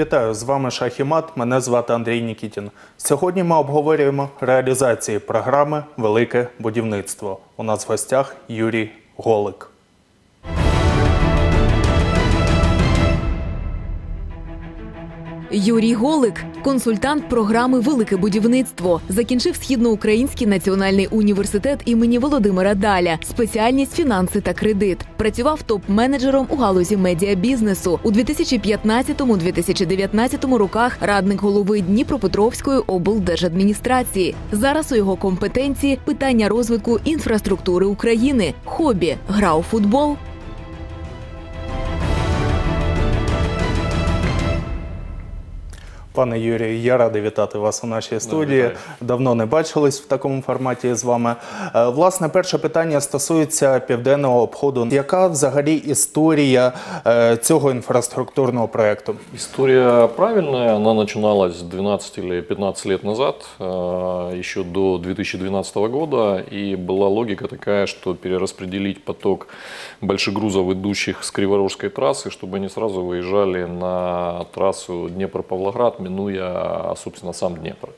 Вітаю, з вами Шахімат. Мене звати Андрій Нікітін. Сьогодні ми обговорюємо реалізації програми Велике будівництво. У нас в гостях Юрій Голик. Юрій Голик, консультант програми Велике будівництво, закінчив Східноукраїнський національний університет імені Володимира Даля, спеціальність фінанси та кредит. Працював топ-менеджером у галузі медіабізнесу у 2015-2019 роках. Радник голови Дніпропетровської облдержадміністрації. Зараз у його компетенції питання розвитку інфраструктури України, хобі, гра у футбол, Пане Юрію, я радий вітати вас у нашій студії. вітаю. Давно не бачились в такому форматі з вами. Е, Власне, перше питання стосується південного обходу. Яка взагалі історія е, цього інфраструктурного проекту? История правильная, она начиналась 12 или 15 лет назад, э, еще до 2012 года, и была логика такая, что перераспределить поток больших грузов, идущих с Криворожской трассы, чтобы они сразу выезжали на трассу Днепр-Павлоград, Минуя, собственно, сам Днепр.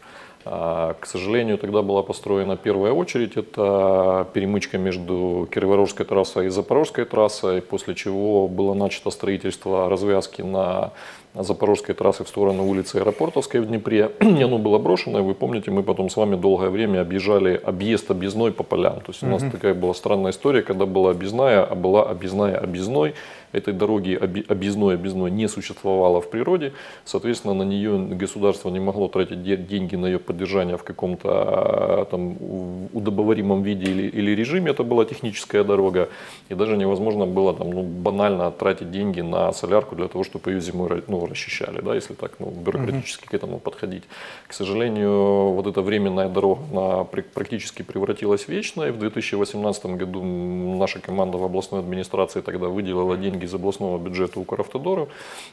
А, К сожалению, тогда была построена первая очередь. Это перемычка между Кировоградской трассой и Запорожской трассой, после чего было начато строительство развязки на Запорожской трассы в сторону улицы Аэропортовской в Днепре. И оно было брошено, и вы помните, мы потом с вами долгое время объезжали объезд объездной по полям. То есть у нас такая была странная история, когда была объездная, а была объездная объездной. Этой дороги объездной объездной не существовало в природе. Соответственно, на нее государство не могло тратить де- деньги на ее поддержание в каком-то а, там удобоваримом виде или, или режиме. Это была техническая дорога. И даже невозможно было там, ну, банально тратить деньги на солярку для того, чтобы ее зимой ра- ну, расчищали, да, если так ну, бюрократически к этому подходить. К сожалению, вот эта временная дорога она практически превратилась в вечной. В 2018 году наша команда в областной администрации тогда выделила деньги из областного бюджета Укравтодору.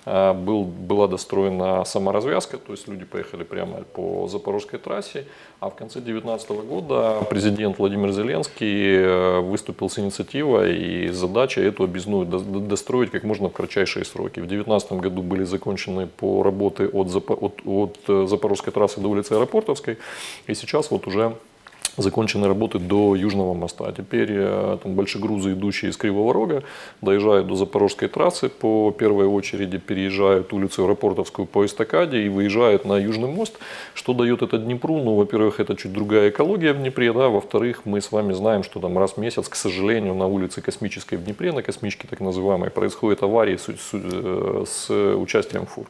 А, Был, была достроена сама развязка, то есть люди поехали прямо по Запорожской трассе. А в конце 2019 года президент Владимир Зеленский э, выступил с инициативой и задача эту объездную до- до- достроить как можно в кратчайшие сроки. В 2019 году были закончены по работы от, от, от э, Запорожской трассы до улицы Аэропортовской. И сейчас вот уже закончены работы до Южного моста. Теперь э, там большие грузы, идущие из Кривого Рога, доезжают до Запорожской трассы, по первой очереди переезжают улицу Аэропортовскую по эстакаде и выезжают на Южный мост. Что дает это Днепру? Ну, во-первых, это чуть другая экология в Днепре, да, во-вторых, мы с вами знаем, что там раз в месяц, к сожалению, на улице Космической в Днепре, на Космичке так называемой, происходят аварии с, с- э, с участием фур.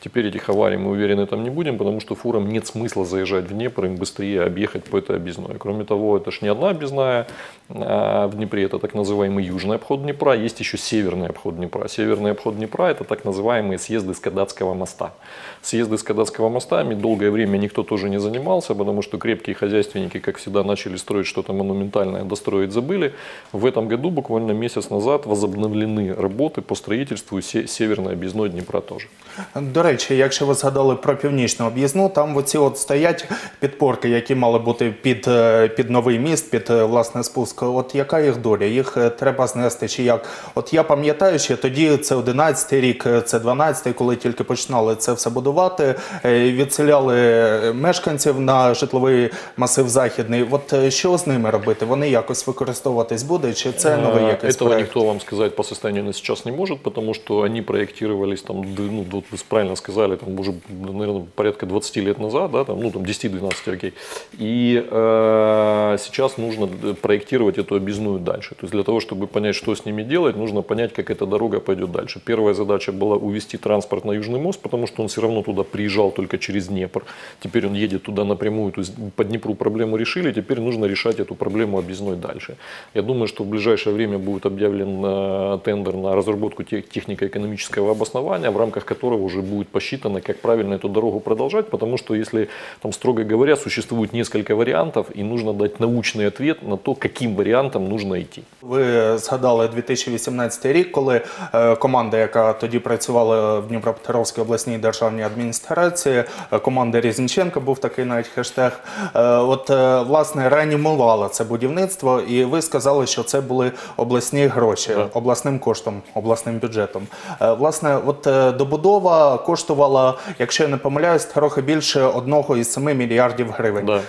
Теперь этих аварий, мы уверены, там не будем, потому что фурам нет смысла заезжать в Днепр, им быстрее объехать по этой объездной. Кроме того, это ж не одна объездная а, в Днепре, это так называемый южный обход Днепра, есть еще северный обход Днепра. Северный обход Днепра это так называемые съезды с Кадатского моста. Съезды с Кадатского моста, ими долгое время никто тоже не занимался, потому что крепкие хозяйственники, как всегда, начали строить что-то монументальное, достроить забыли. В этом году, буквально месяц назад, возобновлены работы по строительству се- северной объездной Днепра тоже. До речі, якщо ви згадали про північну об'їзну, там оці от стоять підпорки, які мали бути під, е, під новий міст, під е, власне спуск. От яка їх доля? Їх е, треба знести чи як? От я пам'ятаю, що тоді це 11-й рік, е, це 12-й, коли тільки починали це все будувати, е, відселяли е, мешканців на житловий масив західний. От е, що з ними робити? Вони якось використовуватись буде? Чи це новий Э, якийсь Этого проект? никто вам сказать по состоянию на сейчас не может, потому что они проектировались, там, д- ну, вот вы правильно сказали, там уже, наверное, порядка 20 лет назад, да, там, ну, там 10-12, окей. И э, сейчас нужно проектировать эту объездную дальше. То есть для того, чтобы понять, что с ними делать, нужно понять, как эта дорога пойдет дальше. Первая задача была увести транспорт на Южный мост, потому что он все равно туда приезжал только через Днепр. Теперь он едет туда напрямую, то есть по Днепру проблему решили, теперь нужно решать эту проблему объездной дальше. Я думаю, что в ближайшее время будет объявлен э, тендер на разработку тех- технико-экономического обоснования, в рамках которого уже будет посчитано, как правильно эту дорогу продолжать, потому что если, там, строго говоря, существует несколько вариантов, и нужно дать научный ответ на то, каким вариантом нужно идти. Ви згадали 2018 рік, коли е, команда, яка тоді працювала в Дніпропетровській обласній державній адміністрації, е, команда Різниченка був такий навіть хештег. е, От власне реанімувала це будівництво, і ви сказали, що це були обласні гроші, обласним коштом, обласним бюджетом. Власне, от добудова коштувала, якщо я не помиляюсь, трохи більше одного із 7 мільярдів гривень. Да.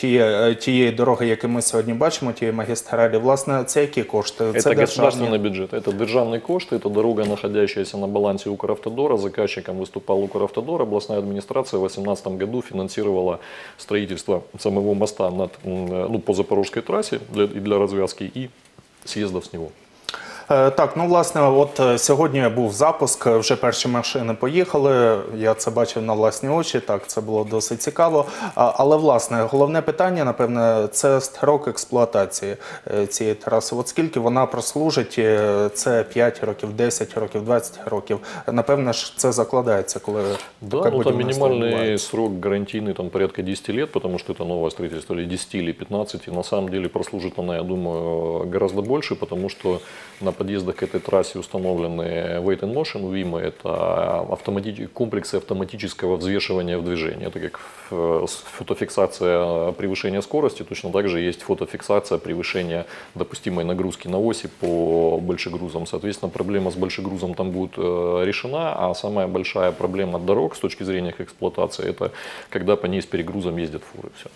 Е, Тієї, тієї дороги, яку ми сьогодні бачимо, тієї магістралі, власне, це які кошти? Это це государственный бюджет, это державные кошты, это дорога, находящаяся на балансе Укравтодора. Заказчиком выступал Укравтодор. Областная администрация в 2018 году финансировала строительство самого моста над, м, ну, по Запорожской трассе для, и для развязки и съездов с него. Е, Так, ну власне, от е, сьогодні був запуск, е, вже перші машини поїхали. Я це бачив на власні очі. Так, це було досить цікаво. А, Але власне головне питання, напевне, це строк експлуатації е, цієї траси. От скільки вона прослужить? е, Це 5 років, 10 років, 20 років. Напевне ж, це закладається, коли Да, таке ну там будівництво минимальный відбувається. срок гарантийный там порядка 10 лет, потому что это новое строительство, или 10, или 15. И на самом деле прослужит она, я думаю, гораздо больше, потому что на Подъездах к этой трассе установлены Wait and Motion, ВИМы, это автомати- комплексы автоматического взвешивания в движении. Это как э, фотофиксация превышения скорости, точно так же есть фотофиксация превышения допустимой нагрузки на оси по большегрузам. Соответственно, проблема с большегрузом там будет э, решена, а самая большая проблема дорог с точки зрения их эксплуатации, это когда по ней с перегрузом ездят фуры. Все.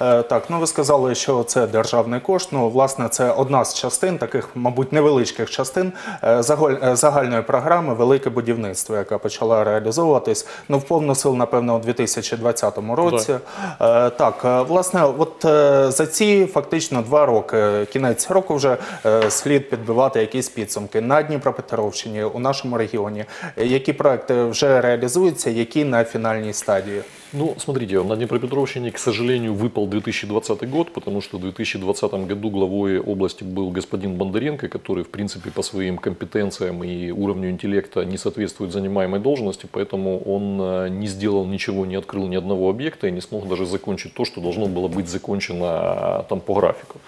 Е, Так, ну ви сказали, що це державний кошт. Ну, власне, це одна з частин, таких, мабуть, невеличких частин е, е, загальної програми Велике будівництво, яка почала реалізовуватись ну, в повну силу, напевно, у 2020 році. Е, Так, е, власне, от за ці фактично два роки, кінець року вже слід підбивати якісь підсумки на Дніпропетровщині, у нашому регіоні. Які проекти вже реалізуються, які на фінальній стадії? Ну, смотрите, на Днепропетровщине, к сожалению, выпал 2020 год, потому что в 2020 году главой области был господин Бондаренко, который, в принципе, по своим компетенциям и уровню интеллекта не соответствует занимаемой должности, поэтому он э, не сделал ничего, не открыл ни одного объекта и не смог даже закончить то, что должно было быть закончено э, там по графику.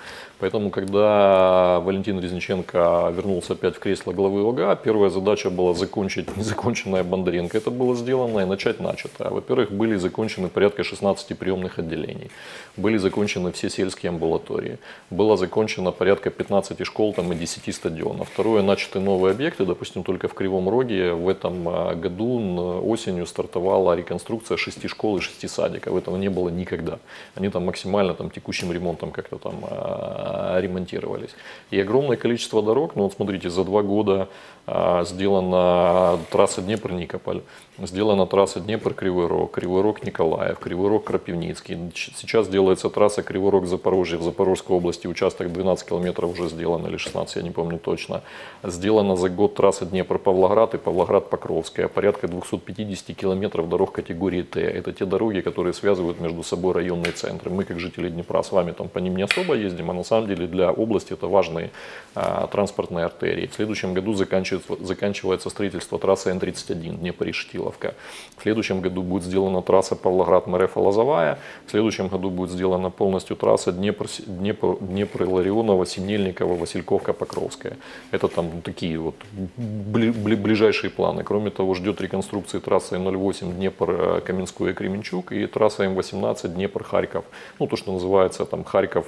Поэтому, когда Валентин Резниченко вернулся опять в кресло главы ОГА, первая задача была закончить незаконченное Бондаренко. Это было сделано и начать начатое. Во-первых, были закончены порядка 16 приемных отделений. Были закончены все сельские амбулатории. Было закончено порядка 15 школ там, и 10 стадионов. Второе, начаты новые объекты. Допустим, только в Кривом Роге в этом а, году осенью стартовала реконструкция 6 школ и 6 садиков. Этого не было никогда. Они там максимально там, текущим ремонтом как-то там а, ремонтировались. И огромное количество дорог, ну вот смотрите, за два года а, сделана трасса Днепр-Никополь, сделана трасса Днепр-Кривой Рог, Кривой Рог-Николаев, Кривой Рог-Крапивницкий. Сейчас делается трасса Кривой Рог-Запорожье в Запорожской области, участок 12 километров уже сделан, или 16, я не помню точно. Сделана за год трасса Днепр-Павлоград и Павлоград-Покровская, порядка 250 километров дорог категории Т. Это те дороги, которые связывают между собой районные центры. Мы, как жители Днепра, с вами там по ним не особо ездим, а на самом деле для области это важные а, транспортные артерии. В следующем году заканчивается, заканчивается строительство трассы Н-31 Днепр-Иштиловка. В следующем году будет сделана трасса Павлоград-Марефа-Лозовая. В следующем году будет сделана полностью трасса Днепр, Днепр, Днепр-Ларионова, Синельникова, Васильковка, Покровская. Это там такие вот бли- бли- ближайшие планы. Кроме того, ждет реконструкции трассы М08 Днепр-Каменское Кременчук и трасса М18 Днепр-Харьков. Ну, то, что называется там Харьков,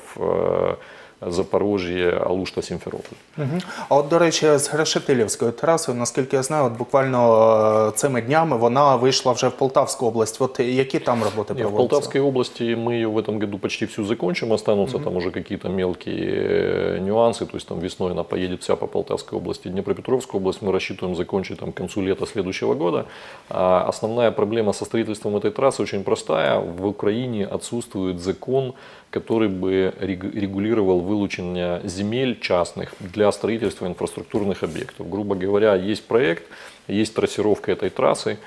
э, Запорожье, Алушта, Симферополь. Мгм. А от, до речі, з Грешетилівською трасою, наскільки я знаю, от буквально е, цими днями вона вийшла вже в Полтавську область. От які там роботи Не, в проводяться? Полтавской области мы ее в этом году почти всю закончим. Останутся там уже какие-то мелкие э, нюансы. То есть там весной она поедет вся по Полтавской области. Днепропетровскую область мы рассчитываем закончить там, к концу лета следующего года. А основная проблема со строительством этой трассы очень простая. В Украине отсутствует закон, который бы рег- регулировал вылучения земель частных для строительства инфраструктурных объектов. Грубо говоря, есть проект, есть трассировка этой трассы,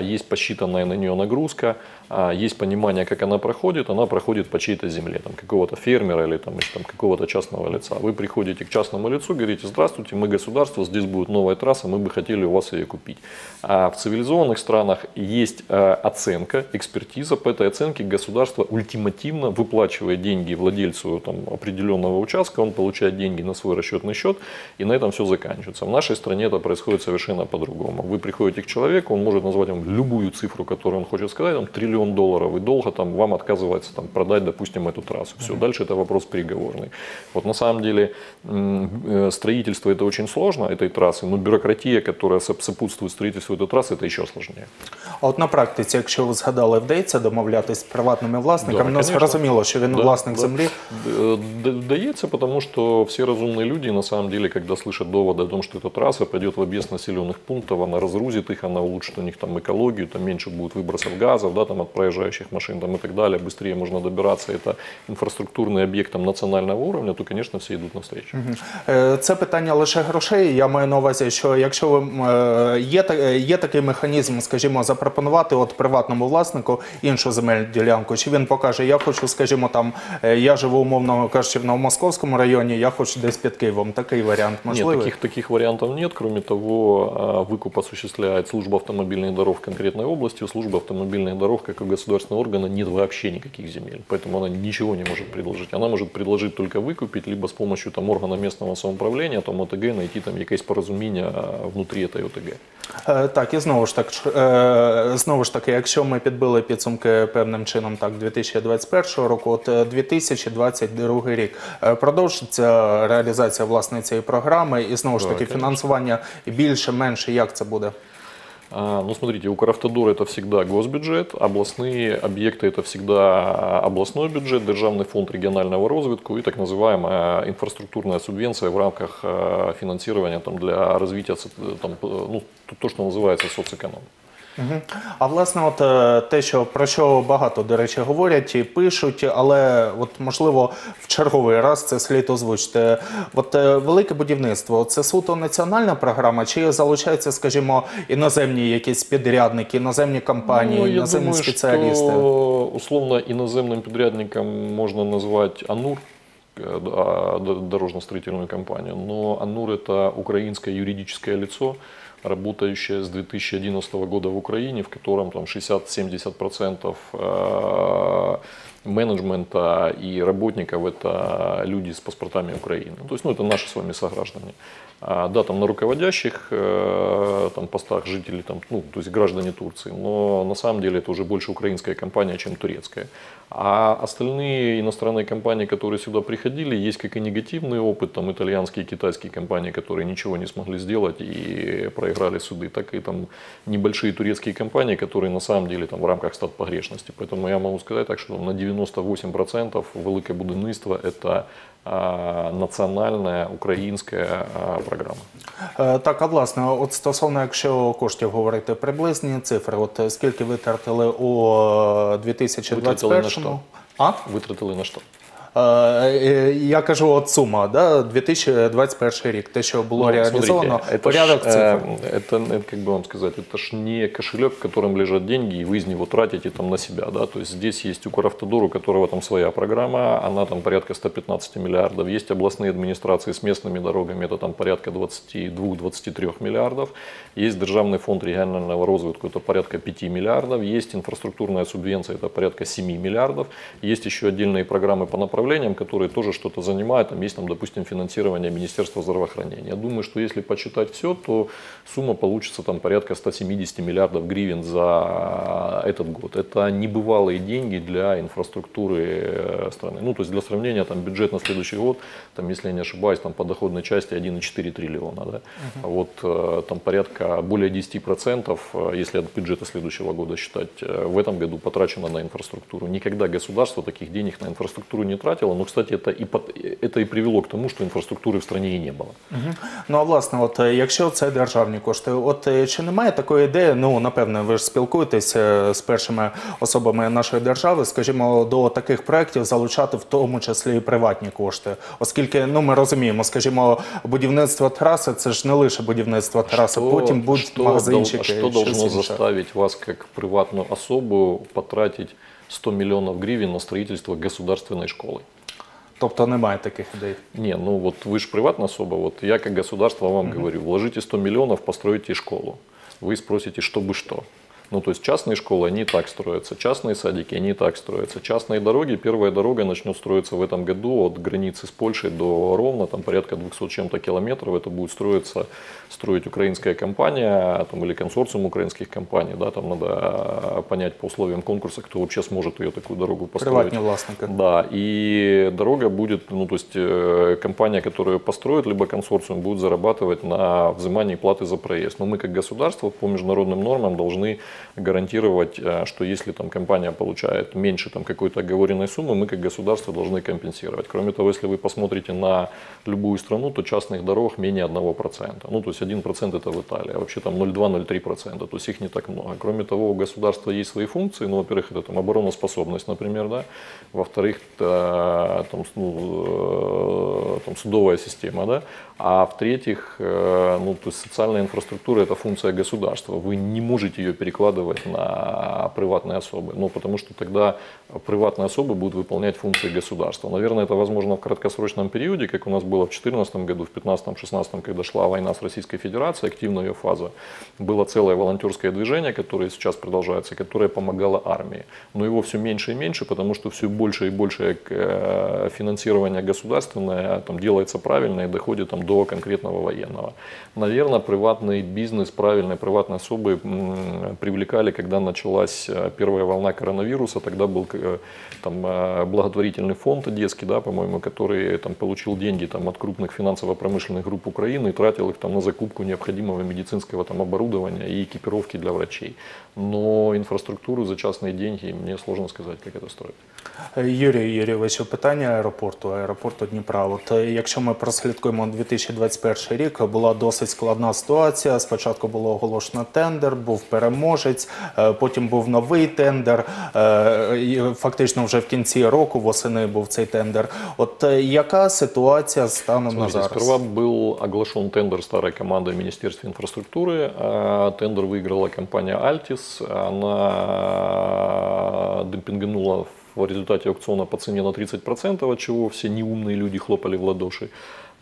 есть посчитанная на нее нагрузка, а, есть понимание, как она проходит, она проходит по чьей-то земле, там, какого-то фермера или там, там, какого-то частного лица. Вы приходите к частному лицу, говорите, здравствуйте, мы государство, здесь будет новая трасса, мы бы хотели у вас ее купить. А в цивилизованных странах есть а, оценка, экспертиза, по этой оценке государство ультимативно выплачивает деньги владельцу там, определенного участка, он получает деньги на свой расчетный счет, и на этом все заканчивается. В нашей стране это происходит совершенно по-другому. Вы приходите к человеку, он может назвать вам любую цифру, которую он хочет сказать, там, триллион долларов, и долго там, вам отказывается там, продать, допустим, эту трассу. Все, дальше это вопрос переговорный. Вот на самом деле э, строительство это очень сложно, этой трассы, но бюрократия, которая сопутствует строительству этой трассы, это еще сложнее. А от на практиці, якщо ви згадали, вдається домовлятися з приватними власниками, Да, ну конечно. зрозуміло, що він Да, власник да. землі. Д- д- Дается, потому что все разумные люди, на самом деле, когда слышат доводы о том, что эта трасса пойдет в объезд населенных пунктов, она разгрузит их, она улучшит у них там экологию, там меньше будет выбросов газов, да, там от проезжающих машин там, и так далее, быстрее можно добираться, это инфраструктурный объект там, национального уровня, то, конечно, все идут навстречу. Е, Це питання лише грошей. Я маю на увазі, що якщо ви м, е, є, та- е, є такий механізм, скажімо, запропонувати от приватному власнику іншу земельну ділянку, чи він покаже, я хочу, скажімо, там е, я живу умовно кажучи, в Новомосковському районі, я хочу десь під Києвом. Такий варіант можливий? Нет, таких, таких вариантов нет. Кроме того, а, выкуп осуществляет служба автомобильных дорог конкретной области. У службы автомобильных дорог, как у государственного органа, нет вообще никаких земель. Поэтому она ничего не может предложить. Она может предложить только выкупить, либо с помощью там, органа местного самоуправления, там ОТГ, найти там якесь порозуміння а, внутри этой ОТГ. Е, Так, і знову ж так, е, знову ж таки, якщо ми підбили підсумки певним чином так 2021 року, от е, 2022 рік е, продовжиться реалізація власне цієї програми, і знову ж Да, таки конечно. фінансування більше, менше, як це буде? А, Ну, смотрите, у Крафтодора это всегда госбюджет, областные объекты это всегда областной бюджет, Державный фонд регионального развитку и так называемая инфраструктурная субвенция в рамках э, финансирования там, для развития соц- там, э, ну, то, что называется соцэконом. Мгм. А власне, от е, те, що про що багато, до речі, говорять і пишуть, але от можливо в черговий раз це слід озвучити. От е, велике будівництво це суто національна програма, чи залучаються, скажімо, іноземні якісь підрядники, іноземні компанії, Ну, я іноземні думаю, спеціалісти? что условно иноземным подрядником можно назвать АНУР, э, а, д- дорожно-строительную компанию, но АНУР это украинское юридическое лицо, работающее с 2011 года в Украине, в котором там 60-70% э, менеджмента и работников это люди с паспортами Украины. То есть, ну, это наши с вами сограждане. А, да, там на руководящих э, там, постах жители, там, ну, то есть граждане Турции, но на самом деле это уже больше украинская компания, чем турецкая. А остальные иностранные компании, которые сюда приходили, есть как и негативный опыт, там итальянские и китайские компании, которые ничего не смогли сделать и проиграли суды, так и там небольшие турецкие компании, которые на самом деле там в рамках стат погрешности. Поэтому я могу сказать так, что на 98% великое будівництво это а, українська украинская а, программа. Е, Так, а власне, от стосовно, якщо коштів говорити, приблизні цифри, от е, скільки витратили у е, 2021 Витратили на що? А? Витратили на що? Е, Я кажу, от сума, да, 2021 рік, те, що було Ну, реалізовано, смотрите, порядок цифр. это, как бы вам сказать, это ж не кошелек, в котором лежат деньги, и вы из него тратите там на себя, да, то есть здесь есть Укравтодор, у которого там своя программа, она там порядка 115 миллиардов, есть областные администрации с местными дорогами, это там порядка 22-23 миллиардов, есть Державный фонд регионального развитку, это порядка 5 миллиардов, есть инфраструктурная субвенция, это порядка 7 миллиардов, есть еще отдельные программы по направлениям, которые тоже что-то занимают, там есть там, допустим, финансирование Министерства здравоохранения. Я думаю, что если почитать все, то сумма получится там порядка 170 миллиардов гривен за этот год. Это небывалые деньги для инфраструктуры э, страны. Ну, то есть для сравнения, там бюджет на следующий год, там, если я не ошибаюсь, там по доходной части 1,4 триллиона. Да? А вот э, там порядка более 10%, э, если от бюджета следующего года считать, в этом году потрачено на инфраструктуру. Никогда государство таких денег на инфраструктуру не тратит. потратила. Но, кстати, это и, под- это и привело к тому, что инфраструктуры в стране и не было. Ну а власне, от е, якщо це державні кошти, от е, чи немає такої ідеї? Ну напевне, ви ж спілкуєтесь е, з першими особами нашої держави, скажімо, до таких проєктів залучати в тому числі і приватні кошти, оскільки ну ми розуміємо, скажімо, будівництво траси це ж не лише будівництво траси, потім будуть что магазинчики. дол- что і щось должно інше. заставить вас, как приватную особу, потратить 100 миллионов гривен на строительство государственной школы? Тобто немає таких ідей. Не, ну вот вы же приватная особа, вот я как государство вам говорю, вложите 100 миллионов, постройте школу. Вы спросите, чтобы что? Ну, то есть частные школы, они так строятся, частные садики, они так строятся. Частные дороги, первая дорога начнет строиться в этом году от границы с Польшей до Ровно, там порядка 200 чем-то километров. Это будет строиться, строить украинская компания там, или консорциум украинских компаний. Да, там надо э, понять по условиям конкурса, кто вообще сможет ее такую дорогу построить. Приватні власники. Да, и дорога будет, ну то есть э, компания, которая построит, либо консорциум будет зарабатывать на взимании платы за проезд. Но мы как государство по международным нормам должны гарантировать, э, что если там компания получает меньше там какой-то оговоренной суммы, мы как государство должны компенсировать. Кроме того, если вы посмотрите на любую страну, то частных дорог менее 1%. Ну то есть 1% это в Италии, а вообще там 0,2-0,3%, то есть их не так много. Кроме того, у государства есть свои функции, ну во-первых, это там обороноспособность, например, да, во-вторых, та- там, ну, э, там судовая система, да, а в-третьих, э, ну, то есть социальная инфраструктура это функция государства. Вы не можете ее перекладывать на приватные особы, ну, потому что тогда приватные особы будут выполнять функции государства. Наверное, это возможно в краткосрочном периоде, как у нас было в 2014 году, в 2015-2016, когда шла война с Российской Федерацией, активная ее фаза. Было целое волонтерское движение, которое сейчас продолжается, которое помогало армии. Но его все меньше и меньше, потому что все больше и больше э, финансирование государственное там, делается правильно и доходит там, до конкретного военного. Наверное, приватный бизнес, правильные приватные особы м, привлекали, когда началась э, первая волна коронавируса, тогда был э, там, э, благотворительный фонд одесский, да, по-моему, который там, получил деньги там, от крупных финансово-промышленных групп Украины и тратил их там, на закупку необходимого медицинского там, оборудования и экипировки для врачей. Но инфраструктуру за частные деньги мне сложно сказать, как это строить. Е, Юрій Юрійович, питання аеропорту, аеропорту Дніпра. От е, якщо ми прослідкуємо 2021 рік, була досить складна ситуація. Спочатку було оголошено тендер, був переможець, е, потім був новий тендер. е, і Фактично, вже в кінці року восени був цей тендер. От е, яка ситуація станом на Смотрите, зараз? сперва был оглашен тендер старой командой в Министерстве инфраструктуры. А, Тендер выиграла компания Altis. Она демпинганула в результате аукциона по цене на 30%, от чего все неумные люди хлопали в ладоши.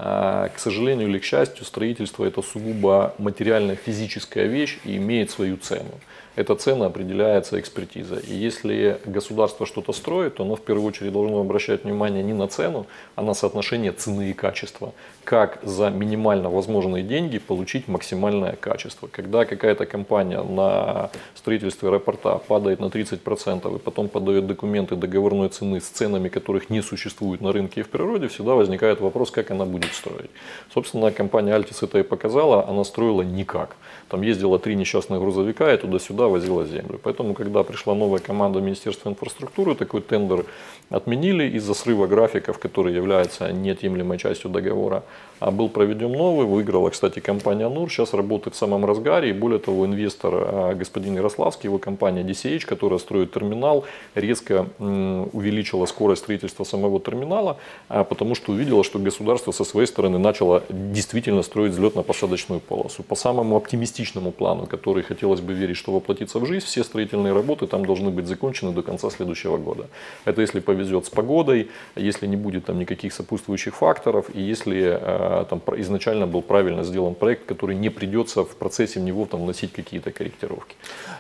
А, К сожалению или к счастью, строительство это сугубо материальная физическая вещь и имеет свою цену. Эта цена определяется экспертизой. И если государство что-то строит, то оно в первую очередь должно обращать внимание не на цену, а на соотношение цены и качества. Как за минимально возможные деньги получить максимальное качество. Когда какая-то компания на строительстве аэропорта падает на 30% и потом подает документы договорной цены с ценами, которых не существует на рынке и в природе, всегда возникает вопрос, как она будет строить. Собственно, компания Altis это и показала, она строила никак. Там ездило три несчастных грузовика и туда-сюда возила землю. Поэтому, когда пришла новая команда Министерства инфраструктуры, такой тендер отменили из-за срыва графиков, который является неотъемлемой частью договора. А был проведен новый, выиграла, кстати, компания НУР, сейчас работает в самом разгаре. И более того, инвестор а, господин Ярославский, его компания DCH, которая строит терминал, резко увеличила скорость строительства самого терминала, а, потому что увидела, что государство со своей стороны начало действительно строить взлетно-посадочную полосу. По самому оптимистичному плану, который хотелось бы верить, что воплотится в жизнь, все строительные работы там должны быть закончены до конца следующего года. Это если повезет с погодой, если не будет там никаких сопутствующих факторов, и если э, там про- изначально был правильно сделан проект, который не придется в процессе в него там вносить какие-то корректировки.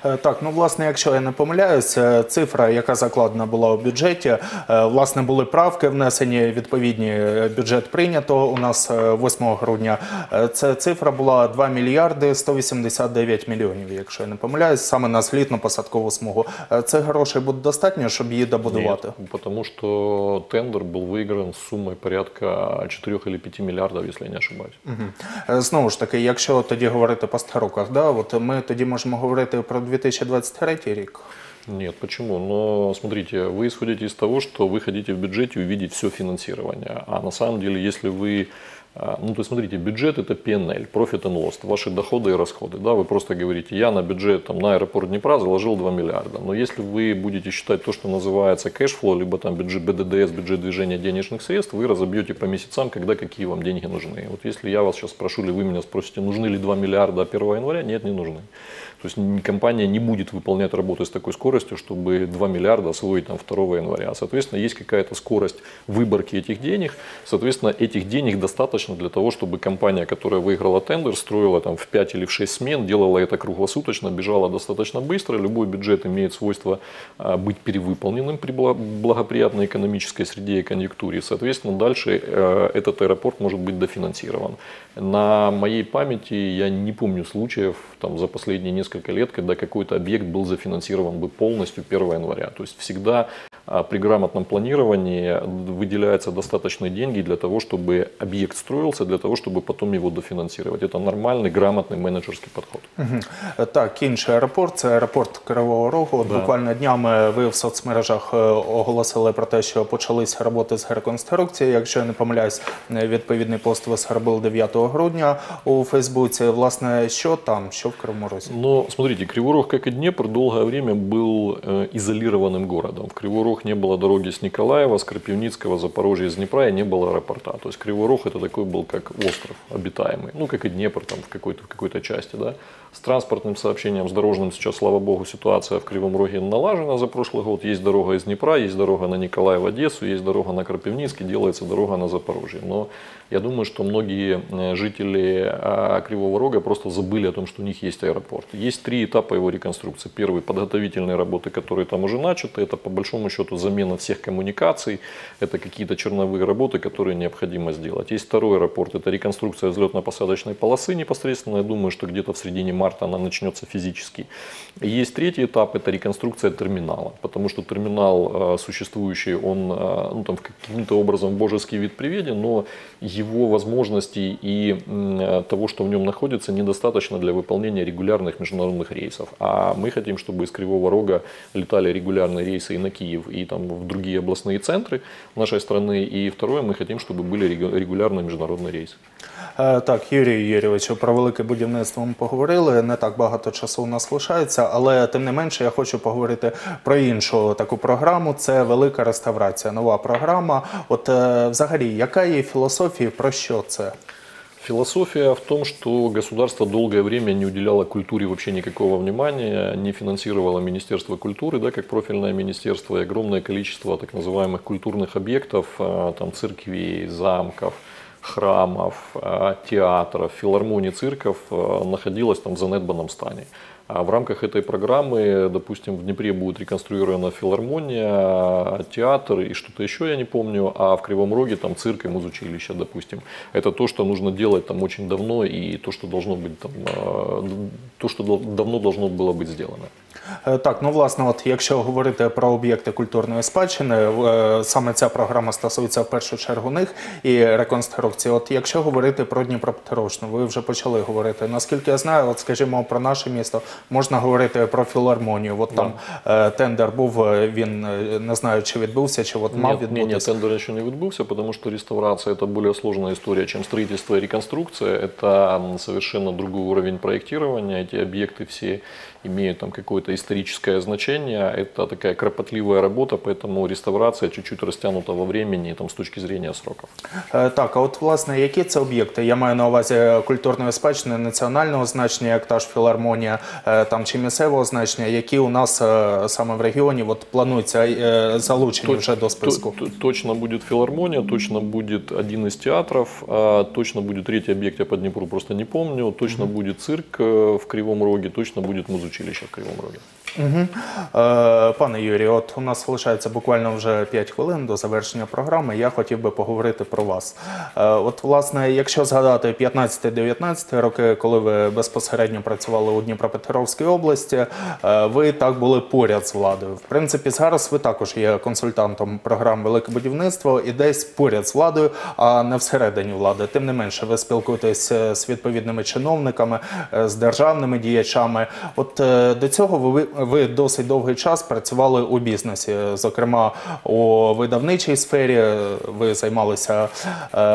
Е, Так, ну власне, якщо я не помиляюся, цифра, яка закладена була у бюджеті, е, власне, були правки внесені, відповідні е, бюджет прийнято у нас е, 8 грудня. Е, Це цифра була 2 мільярди 189 мільйонів, якщо я не помиляюсь, саме на злітно-посадкову смугу. Е, Це грошей буде достатньо, щоб її добудувати. Нет, потому что тендер был выигран с суммой порядка 4 или 5 миллиардов, если я не ошибаюсь. Е, Знову ж таки, якщо тоді говорити по старуках, да, от ми тоді можемо говорити про 2023 рік. Нет, почему? Но смотрите, вы исходите из того, что вы хотите в бюджете увидеть все финансирование. А на самом деле, если вы а, ну, то есть, смотрите, бюджет это P&L, Profit and Loss, ваши доходы и расходы. Да, вы просто говорите, я на бюджет там, на аэропорт Днепра заложил 2 миллиарда. Но если вы будете считать то, что называется cash flow, либо там бюджет БДДС, бюджет движения денежных средств, вы разобьете по месяцам, когда какие вам деньги нужны. Вот если я вас сейчас спрошу, или вы меня спросите, нужны ли 2 миллиарда 1 января, нет, не нужны. То есть компания не будет выполнять работу с такой скоростью, чтобы 2 миллиарда освоить там 2 января. Соответственно, есть какая-то скорость выборки этих денег. Соответственно, этих денег достаточно для того, чтобы компания, которая выиграла тендер, строила там в 5 или в 6 смен, делала это круглосуточно, бежала достаточно быстро. Любой бюджет имеет свойство а, быть перевыполненным при благоприятной экономической среде и конъюнктуре. Соответственно, дальше э, этот аэропорт может быть дофинансирован. На моей памяти я не помню случаев там, за последние несколько лет, когда какой-то объект был зафинансирован бы полностью 1 января. То есть всегда а, при грамотном планировании выделяются достаточные деньги для того, чтобы объект строился, для того, чтобы потом его дофинансировать. Это нормальный, грамотный менеджерский подход. Угу. Так, інший аеропорт це аеропорт Кривого Рогу. От Да. Буквально днями ви в соцмережах е, оголосили про те, що почалися роботи з реконструкції. Якщо я не помиляюсь, е, відповідний пост ви зробили 9 грудня у Фейсбуці. Власне, що там, що в Кривому Розі? но смотрите, Кривой Рог, как и Днепр, долгое время был э, изолированным городом. В Кривой Рог не было дороги с Николаева, с Крапивницкого, Запорожья, из Днепра и не было аэропорта. То есть Кривой Рог это такой был как остров обитаемый, ну как и Днепр там в какой-то, в какой-то части. Да? С транспортным сообщением, с дорожным сейчас, слава богу, ситуация в Кривом Роге налажена за прошлый год. Есть дорога из Днепра, есть дорога на Николаев, Одессу, есть дорога на Крапивницкий, делается дорога на Запорожье. Но я думаю, что многие э, жители а, Кривого Рога просто забыли о том, что у них есть аэропорт. Есть три этапа его реконструкции. Первый – подготовительные работы, которые там уже начаты. Это, по большому счету, замена всех коммуникаций. Это какие-то черновые работы, которые необходимо сделать. Есть второй аэропорт – это реконструкция взлетно-посадочной полосы непосредственно. Я думаю, что где-то в середине марта она начнется физически. И есть третий этап – это реконструкция терминала. Потому что терминал э, существующий, он э, ну, там, каким-то образом божеский вид приведен, но его возможностей и э, того, что в нем находится, недостаточно для выполнения регулярных международных рейсов. А мы хотим, чтобы из Кривого Рога летали регулярные рейсы и на Киев, и там в другие областные центры нашей страны. И второе, мы хотим, чтобы были регу- регулярные международные рейсы. Е, Так, Юрій Юрійовичу, про велике будівництво ми поговорили. Не так багато часу у нас лишається, але тим не менше я хочу поговорити про іншу таку програму. Це велика реставрація, нова програма. От е, взагалі, яка її філософія, про що це? Философия в том, что государство долгое время не уделяло культуре вообще никакого внимания, не финансировало Министерство культуры, да, как профильное министерство, и огромное количество так называемых культурных объектов, а, там, церквей, замков, храмов, а, театров, филармоний, цирков а, находилось там в занедбанном стане. А в рамках этой программы, допустим, в Днепре будет реконструирована филармония, театр и что-то еще, я не помню, а в Кривом Роге там цирк и музучилище, допустим. Это то, что нужно делать там очень давно и то, что должно быть там, э, то, что давно должно было быть сделано. Е, Так, ну власне, от якщо говорити про об'єкти культурної спадщини, е, саме ця програма стосується в першу чергу них і реконструкції. От якщо говорити про Дніпропетровщину, ви вже почали говорити. Наскільки я знаю, от скажімо, про наше місто можна говорити про філармонію. От там е, тендер був, е, він е, не знаю, чи відбувся, чи от мав Нет, нет, нет, відбутися. тендер еще не відбувся, потому что реставрация это более сложная история, чем строительство и реконструкция. Это м, совершенно другой уровень проектирования. Эти объекты все имеют там какое-то историческое значение. Это такая кропотливая работа, поэтому реставрация чуть-чуть растянута во времени там, с точки зрения сроков. Е, Так, а от власне, які це об'єкти? Я маю на увазі культурної спадщини національного значення, як та ж філармонія, е, там чи місцевого значення, які у нас е, саме в регіоні от плануються е, залучені вже до списку. То- то- Точно будет филармония, точно будет один из театров, а, точно будет третий объект, я по Днепру просто не помню, точно будет цирк э, в Кривом Роге, точно будет музучилище в Кривом Роге. Угу. Е, пане Юрію, от у нас залишається буквально вже 5 хвилин до завершення програми. Я хотів би поговорити про вас. Е, от, власне, якщо згадати 15-19 роки, коли ви безпосередньо працювали у Дніпропетровській області, е, ви так були поряд з владою. В принципі, зараз ви також є консультантом програм Велике будівництво і десь поряд з владою, а не всередині влади. Тим не менше, ви спілкуєтесь е, з відповідними чиновниками, е, з державними діячами. От е, до цього ви ви досить довгий час працювали у бізнесі, зокрема у видавничій сфері. Ви займалися е,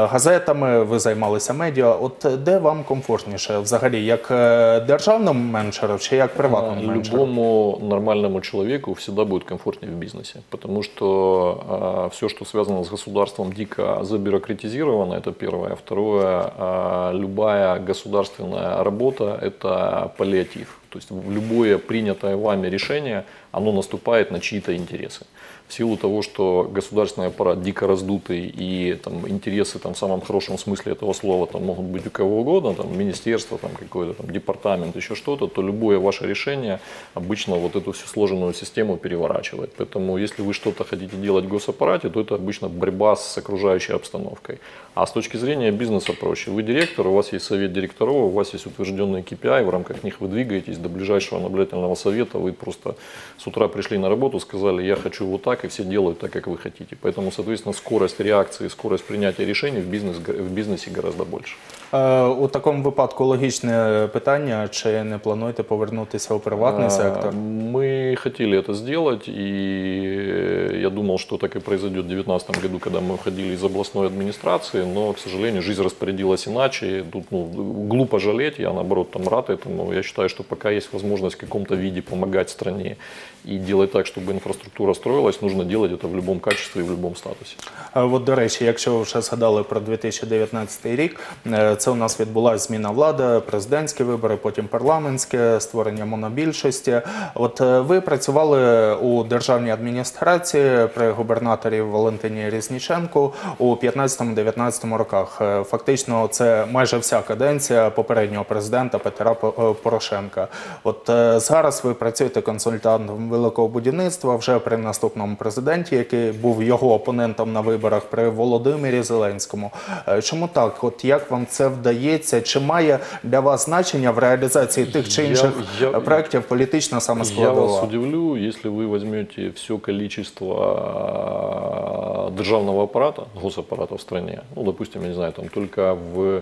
газетами, ви займалися медіа. От де вам комфортніше взагалі, як е, державному менеджеру чи як приватному менеджеру? Любому нормальному человеку всегда будет комфортнее в бизнесе, потому что все, что связано с государством, дико забюрократизировано, это первое. Второе, любая государственная работа – это паллиатив. То есть любое принятое вами решение, оно наступает на чьи-то интересы. В силу того, что государственный аппарат дико раздутый и там, интересы там, в самом хорошем смысле этого слова там, могут быть у кого угодно, там, министерство, там, какой-то там, департамент, еще что-то, то любое ваше решение обычно вот эту всю сложенную систему переворачивает. Поэтому если вы что-то хотите делать в госаппарате, то это обычно борьба с окружающей обстановкой. А с точки зрения бизнеса проще. Вы директор, у вас есть совет директоров, у вас есть утвержденные KPI, в рамках них вы двигаетесь до ближайшего наблюдательного совета, вы просто с утра пришли на работу, сказали, я хочу вот так, и все делают так, как вы хотите. Поэтому, соответственно, скорость реакции, скорость принятия решений в, бизнес, в бизнесе гораздо больше. Е, У такому випадку логічне питання: чи не плануєте повернутися у приватний А, сектор? Мы хотели это сделать, и я думал, что так и произойдет в 2019 году, когда мы уходили из областной администрации, но, к сожалению, жизнь распорядилась иначе. Тут ну, глупо жалеть, я наоборот там рад этому. Я считаю, что пока есть возможность в каком-то виде помогать стране и делать так, чтобы инфраструктура строилась, нужно делать это в любом качестве и в любом статусе. Е, От, до речі, якщо ви вже згадали про 2019 рік, е, це у нас відбулася зміна влади, президентські вибори, потім парламентське, створення монобільшості. От е, ви працювали у державній адміністрації При губернаторі Валентині Різніченку у 15-19 роках. Е, Фактично, це майже вся каденція попереднього президента Петра е, Порошенка. От е, зараз ви працюєте консультантом великого будівництва вже при наступному президенті, який був його опонентом на виборах при Володимирі Зеленському. Чому так? От як вам це вдається? Чи має для вас значення в реалізації тих чи інших я- проєктів політична саме Я складова? вас удивлю, если вы возьмете все а, державного аппарата, госаппарата в стране, ну, допустим, я не знаю, там только в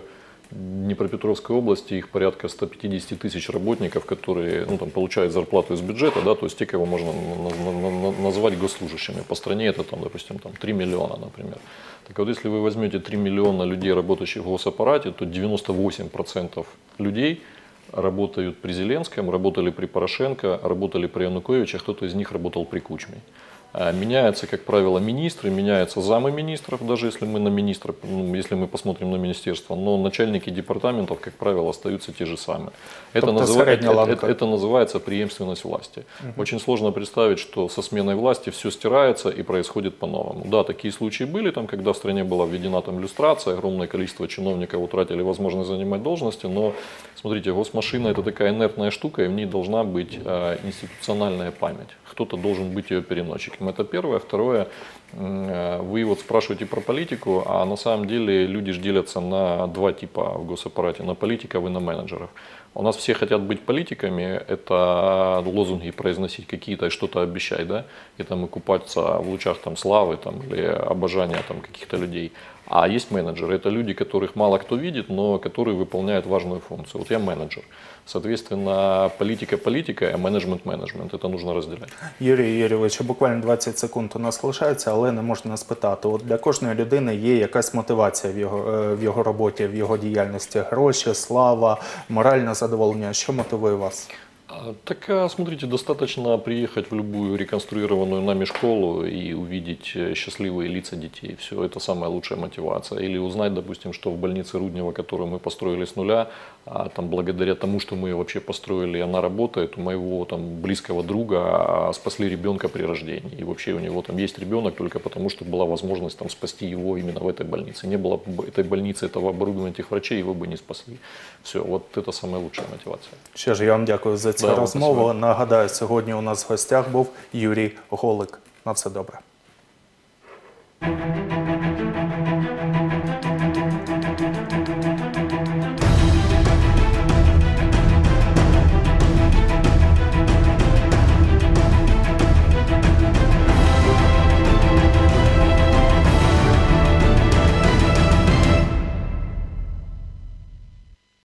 Днепропетровской области их порядка 150 тысяч работников, которые ну, там, получают зарплату из бюджета, да, то есть те, кого можно на- на- на- на- назвать госслужащими. По стране это, там, допустим, там, 3 миллиона, например. Так вот, если вы возьмете 3 миллиона людей, работающих в госаппарате, то 98% людей работают при Зеленском, работали при Порошенко, работали при Януковиче, кто-то из них работал при Кучме. А, Меняются, как правило, министры, меняются замы министров, даже если мы на министра, ну, если мы посмотрим на министерство, но начальники департаментов, как правило, остаются те же самые. Это, середня это- это- называется преемственность власти. Очень сложно представить, что со сменой власти все стирается и происходит по-новому. Да, такие случаи были, там, когда в стране была введена там, иллюстрация, огромное количество чиновников утратили возможность занимать должности, но смотрите, госмашина это такая инертная штука, и в ней должна быть э, институциональная память. Кто-то должен быть ее переносчиком. Это первое. Второе, вы вот спрашиваете про политику, а на самом деле люди же делятся на два типа в госаппарате, на политиков и на менеджеров. У нас все хотят быть политиками, это лозунги произносить какие-то и что-то обещать, да, и там и купаться в лучах там славы там, или обожания там каких-то людей. А есть менеджеры, это люди, которых мало кто видит, но которые выполняют важную функцию. Вот я менеджер. Соответственно, политика политика, а менеджмент менеджмент. Это нужно разделять. Юрій Юрійович, буквально 20 секунд у нас лишається, але не можна не спитати. От для кожної людини є якась мотивація в його, е, в його роботі, в його діяльності. Гроші, слава, моральне задоволення. Що мотивує вас? А, Так, а, смотрите, достаточно приехать в любую реконструированную нами школу и увидеть э, счастливые лица детей. Все, это самая лучшая мотивация. Или узнать, допустим, что в больнице Руднева, которую мы построили с нуля, а, там, благодаря тому, что мы ее вообще построили, она работает, у моего там, близкого друга а, спасли ребенка при рождении. И вообще у него там есть ребенок только потому, что была возможность там, спасти его именно в этой больнице. Не было бы этой больницы, этого оборудования, этих врачей, его бы не спасли. Все, вот это самая лучшая мотивация. Що ж, я вам дякую за за да, розмову. Нагадаю, сьогодні у нас в гостях був Юрій Голик. На все добре.